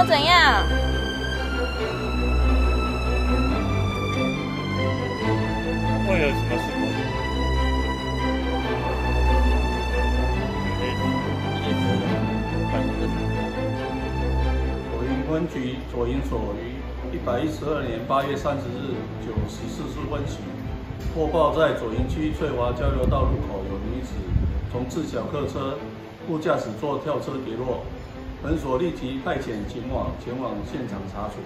么怎样？会有什么事故？左营分局左营所于一百一十二年八月三十日九时四十分许，获报在左营区翠华交流道路口有女子从自小客车副驾驶座跳车跌落，本所立即派遣警网前往现场查处。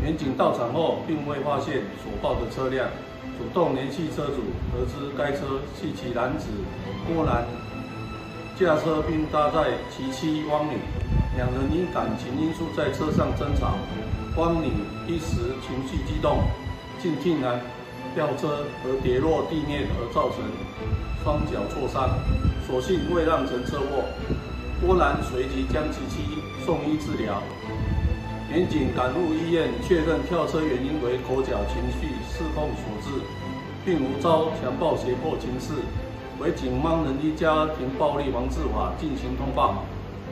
民警到场后，并未发现所报的车辆，主动联系车主，得知该车系其男子郭兰驾车并搭载其妻汪女，两人因感情因素在车上争吵，汪女一时情绪激动，竟竟然掉车而跌落地面，而造成双脚挫伤。所幸未酿成车祸，波兰随即将其妻送医治疗。民警赶入医院，确认跳车原因为口角情绪失控所致，并无遭强暴胁迫情事，为警方人力家庭暴力防治法进行通报。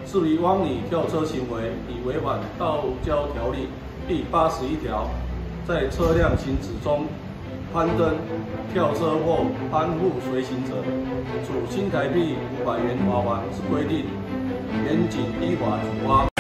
至于汪女跳车行为，已违反道路交通条例第八十一条，在车辆行驶中攀登、跳车或攀附随行者，处新台币五百元罚款之规定，严谨依法处罚。